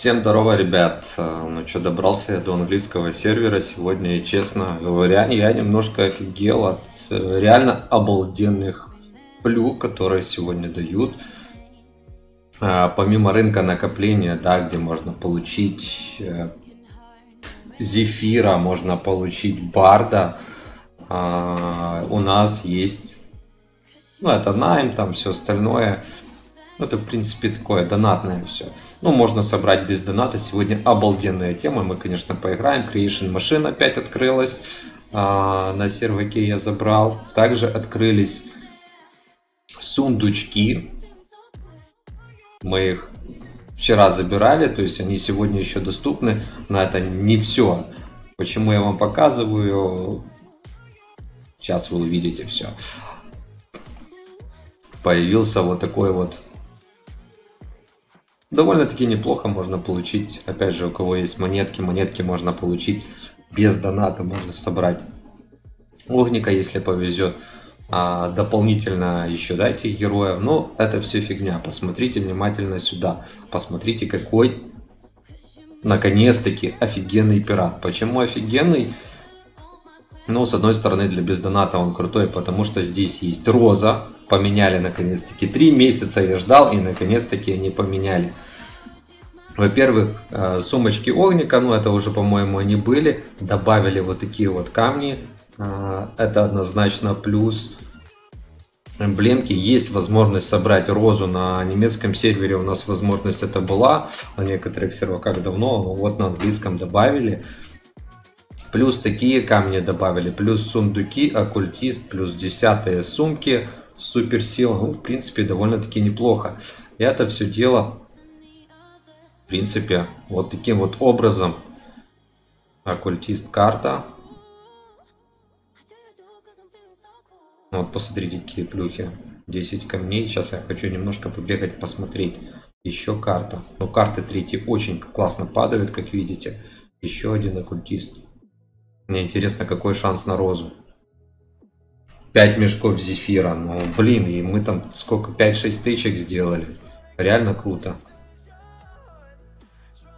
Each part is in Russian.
Всем здорово, ребят. Ну что, добрался я до английского сервера. Сегодня, и честно говоря, я немножко офигел от э, реально обалденных плюх, которые сегодня дают. А, помимо рынка накопления, да, где можно получить э, зефира, можно получить барда, у нас есть, ну, это найм, там все остальное – это, в принципе, такое донатное все. Ну, можно собрать без доната. Сегодня обалденная тема. Мы, конечно, поиграем. Creation Machine опять открылась. А, на серваке я забрал. Также открылись сундучки. Мы их вчера забирали, то есть они сегодня еще доступны. Но это не все. Почему я вам показываю? Сейчас вы увидите все. Появился вот такой вот довольно-таки неплохо можно получить. Опять же, у кого есть монетки, монетки можно получить без доната, можно собрать огника, если повезет. А дополнительно еще дайте героев. Но это все фигня. Посмотрите внимательно сюда. Посмотрите, какой наконец-таки офигенный пират. Почему офигенный? Ну, с одной стороны, для бездоната он крутой, потому что здесь есть роза. Поменяли наконец-таки. Три месяца я ждал, и наконец-таки они поменяли. Во-первых, э, сумочки огника, ну это уже, по-моему, они были. Добавили вот такие вот камни. Э, это однозначно плюс эмблемки. Есть возможность собрать розу на немецком сервере. У нас возможность это была. На некоторых серваках давно, но вот на английском добавили. Плюс такие камни добавили, плюс сундуки, оккультист, плюс десятые сумки, суперсила. Ну, в принципе, довольно-таки неплохо. И это все дело, принципе, вот таким вот образом. Оккультист карта. Вот, посмотрите, какие плюхи. 10 камней. Сейчас я хочу немножко побегать, посмотреть. Еще карта. Ну, карты третьи очень классно падают, как видите. Еще один оккультист. Мне интересно, какой шанс на розу. 5 мешков зефира. Ну, блин, и мы там сколько, 5-6 тычек сделали. Реально круто.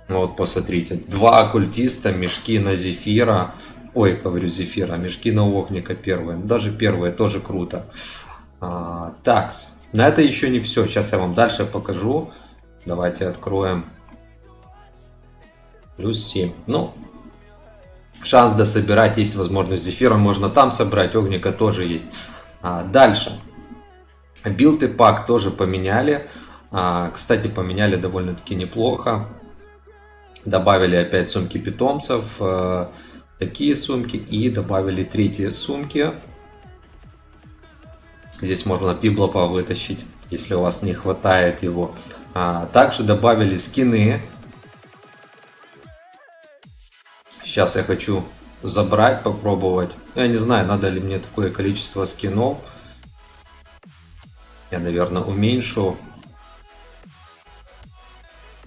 Ну, вот, посмотрите. Два оккультиста, мешки на зефира. Ой, говорю зефира, мешки на огника первые. Даже первые тоже круто. А, такс. На это еще не все. Сейчас я вам дальше покажу. Давайте откроем. Плюс 7. Ну, шанс дособирать, есть возможность зефира, можно там собрать, огника тоже есть. А, дальше. Билд и пак тоже поменяли. А, кстати, поменяли довольно-таки неплохо. Добавили опять сумки питомцев, а, такие сумки и добавили третьи сумки. Здесь можно пиблопа вытащить, если у вас не хватает его. А, также добавили скины Сейчас я хочу забрать, попробовать. Я не знаю, надо ли мне такое количество скинов. Я, наверное, уменьшу.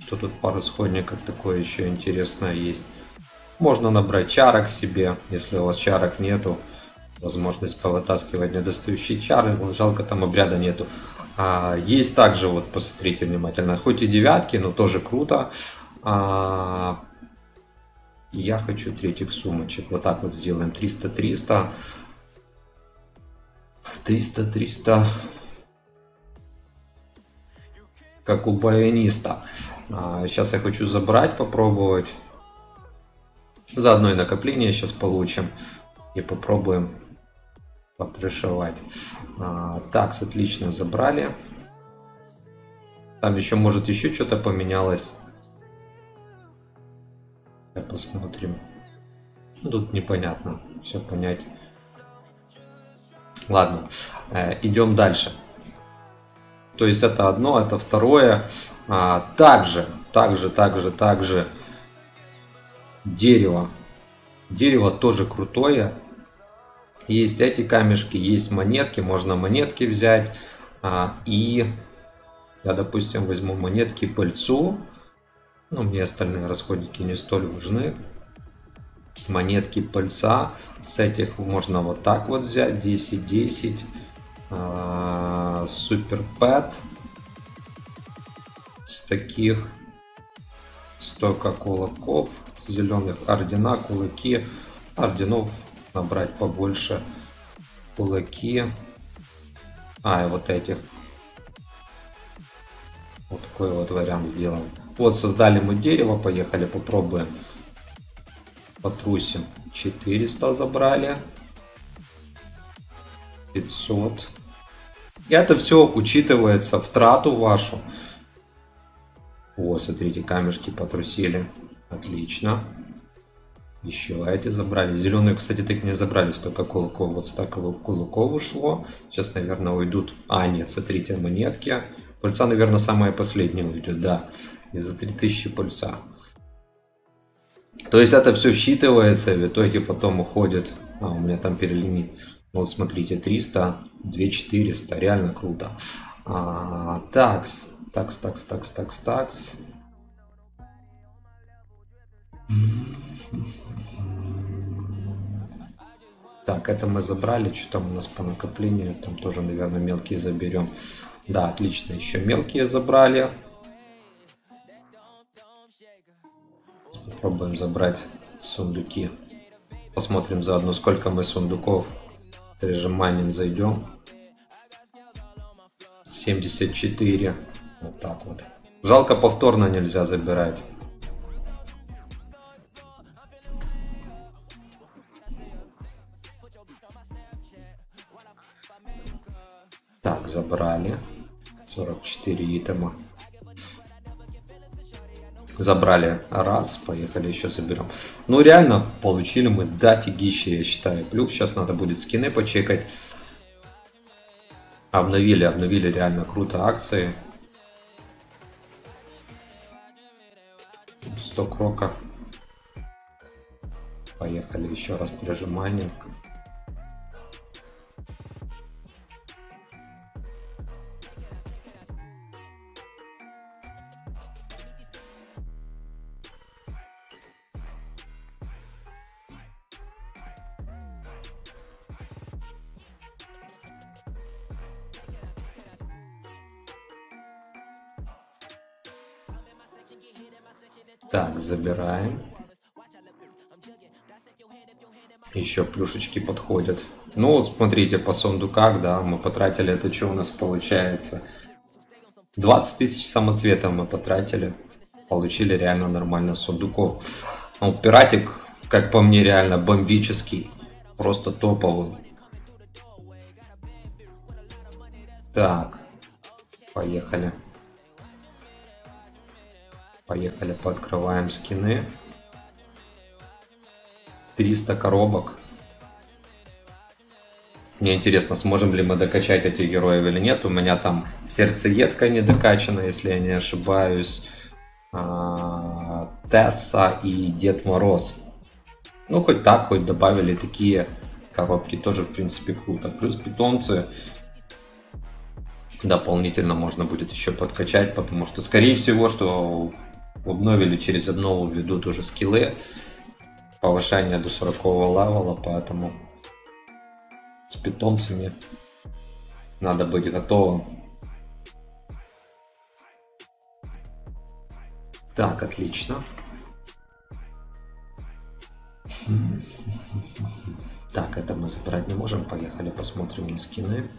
Что тут по расходниках такое еще интересное есть. Можно набрать чарок себе, если у вас чарок нету. Возможность повытаскивать недостающие чары. Жалко, там обряда нету. А, есть также, вот посмотрите внимательно, хоть и девятки, но тоже круто. А, я хочу третьих сумочек. Вот так вот сделаем. 300-300. 300-300. Как у баяниста. А, сейчас я хочу забрать, попробовать. Заодно и накопление сейчас получим. И попробуем потрешевать. А, такс, отлично, забрали. Там еще, может, еще что-то поменялось. Посмотрим. Ну, тут непонятно. Все понять. Ладно, э, идем дальше. То есть это одно, это второе. А, также, также, также, также дерево. Дерево тоже крутое. Есть эти камешки, есть монетки, можно монетки взять. А, и я, допустим, возьму монетки пыльцу. Ну, мне остальные расходники не столь важны. Монетки пыльца. С этих можно вот так вот взять. 10-10. Супер Пэт. С таких столько кулаков зеленых, ордена, кулаки. Орденов набрать побольше. Кулаки. А, и вот этих. Вот такой вот вариант сделаем. Вот создали мы дерево, поехали попробуем. Потрусим. 400 забрали. 500. И это все учитывается в трату вашу. О, смотрите, камешки потрусили. Отлично. Еще эти забрали. Зеленые, кстати, так не забрали столько кулаков. Вот столько кулаков ушло. Сейчас, наверное, уйдут... А, нет, смотрите, монетки. Пульса, наверное, самая последняя уйдет, да. И за 3000 пульса. То есть это все считывается, в итоге потом уходит... А, у меня там перелимит. Вот смотрите, 300, 2400, реально круто. А, такс, такс, такс, такс, такс, такс. Так, это мы забрали, что там у нас по накоплению, там тоже, наверное, мелкие заберем. Да, отлично, еще мелкие забрали. Попробуем забрать сундуки. Посмотрим заодно, сколько мы сундуков режим майнинг зайдем. 74. Вот так вот. Жалко повторно нельзя забирать. Так, забрали. 44 итема. Забрали раз, поехали еще заберем. Ну реально, получили мы дофигища, я считаю. Плюс сейчас надо будет скины почекать. Обновили, обновили реально круто акции. 100 крока. Поехали еще раз режим майнинг. Так, забираем. Еще плюшечки подходят. Ну вот смотрите, по сундуках, да, мы потратили, это что у нас получается? 20 тысяч самоцветов мы потратили. Получили реально нормально сундуков. Ну, пиратик, как по мне, реально бомбический. Просто топовый. Так, поехали. Поехали, пооткрываем скины. 300 коробок. Мне интересно, сможем ли мы докачать этих героев или нет. У меня там сердцеедка не докачана, если я не ошибаюсь. А, Тесса и Дед Мороз. Ну, хоть так, хоть добавили такие коробки, тоже, в принципе, круто. Плюс питомцы дополнительно можно будет еще подкачать, потому что, скорее всего, что в обнове через обнову ведут уже скиллы повышение до 40 левела, поэтому с питомцами надо быть готовым. Так, отлично. Так, это мы забрать не можем. Поехали посмотрим на скины.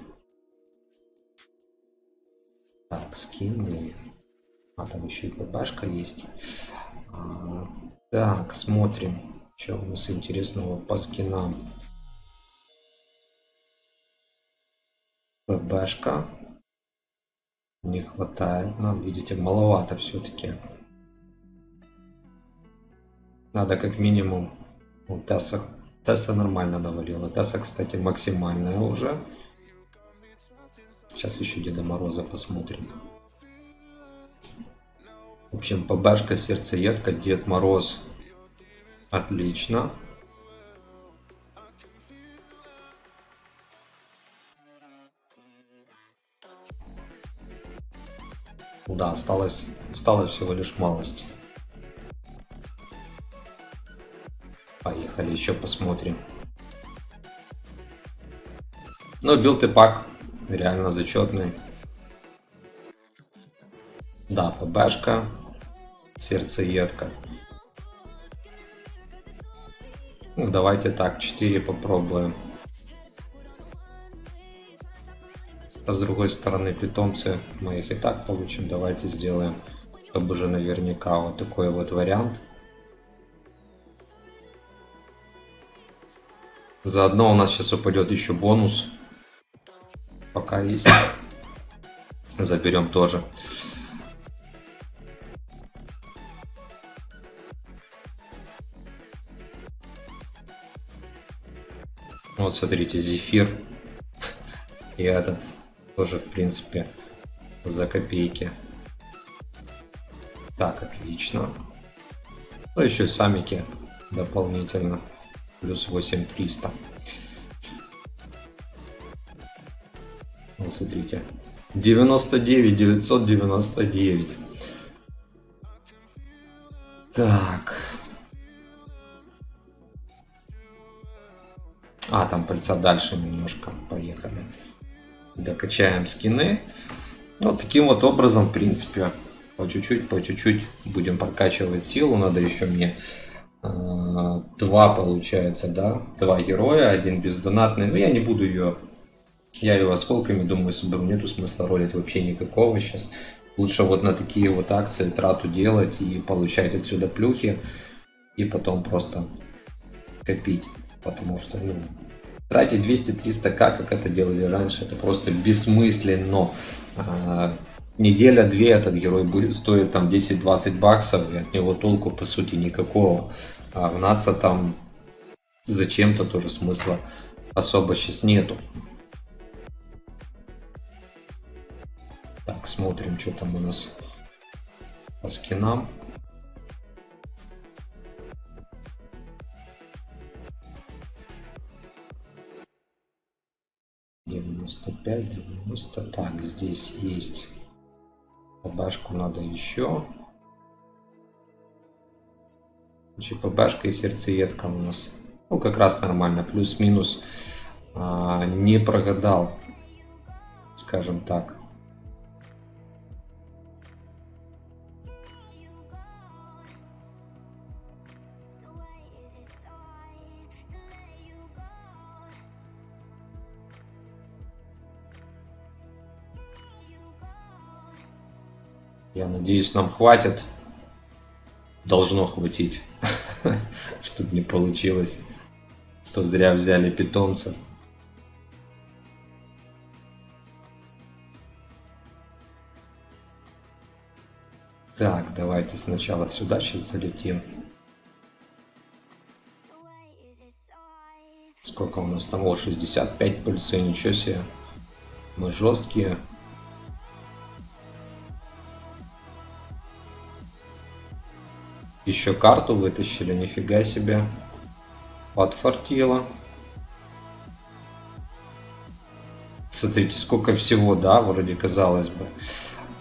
Так, скины. А там еще и ППшка есть. А, так, смотрим, что у нас интересного по скинам. ПБшка. Не хватает нам, видите, маловато все-таки. Надо как минимум... Ну, Тесса, Тесса нормально навалила. Тесса, кстати, максимальная уже. Сейчас еще Деда Мороза посмотрим. В общем, ПБшка, сердцеедка, Дед Мороз. Отлично. Да, осталось, осталось всего лишь малость. Поехали, еще посмотрим. Ну, билд и пак реально зачетный. Да, ПБшка. Сердцеедка. Ну, давайте так, 4 попробуем. А с другой стороны, питомцы мы их и так получим. Давайте сделаем, чтобы уже наверняка вот такой вот вариант. Заодно у нас сейчас упадет еще бонус. Пока есть. Заберем тоже. Вот смотрите, зефир и этот тоже, в принципе, за копейки. Так, отлично. Ну, еще самики дополнительно. Плюс 8300. Вот смотрите. 99 999. Так. А, там пальца дальше немножко. Поехали докачаем скины. Вот таким вот образом, в принципе, по чуть-чуть, по чуть-чуть будем прокачивать силу. Надо еще мне э, два, получается, да, два героя, один бездонатный. Но я не буду ее, я ее осколками, думаю, соберу. Нету смысла ролить вообще никакого сейчас. Лучше вот на такие вот акции трату делать и получать отсюда плюхи. И потом просто копить. Потому что, ну, Тратить 200-300к, как это делали раньше, это просто бессмысленно. А, неделя-две этот герой будет стоить там 10-20 баксов, и от него толку по сути никакого. А гнаться там зачем-то тоже смысла особо сейчас нету. Так, смотрим, что там у нас по скинам. 95, 90. Так, здесь есть ПБшку надо еще. Значит, ПБшка и сердцеедка у нас. Ну, как раз нормально. Плюс-минус а, не прогадал, скажем так. Я надеюсь, нам хватит. Должно хватить, чтобы не получилось, что зря взяли питомца. Так, давайте сначала сюда сейчас залетим. Сколько у нас там? О, 65 пыльцы, ничего себе. Мы жесткие. Еще карту вытащили, нифига себе. Подфартило. Смотрите, сколько всего, да, вроде казалось бы.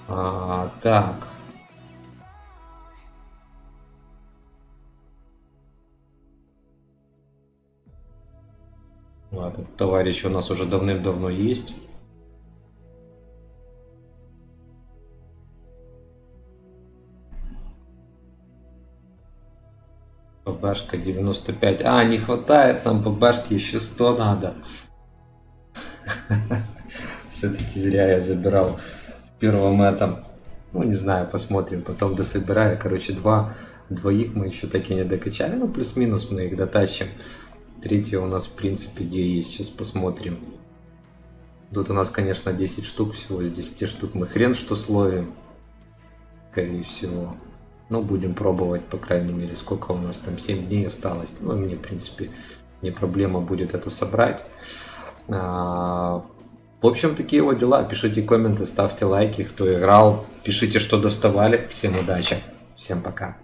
А, так. Этот товарищ у нас уже давным-давно есть. ПБшка 95. А, не хватает нам ПБшки, еще 100 надо. Все-таки зря я забирал в первом этом. Ну, не знаю, посмотрим, потом дособираю. Короче, два, двоих мы еще таки не докачали. Ну, плюс-минус мы их дотащим. Третья у нас, в принципе, где есть. Сейчас посмотрим. Тут у нас, конечно, 10 штук всего. С 10 штук мы хрен что словим. Скорее всего. Ну, будем пробовать, по крайней мере, сколько у нас там, 7 дней осталось. Ну, мне, в принципе, не проблема будет это собрать. А, в общем, такие вот дела. Пишите комменты, ставьте лайки, кто играл. Пишите, что доставали. Всем удачи. Всем пока.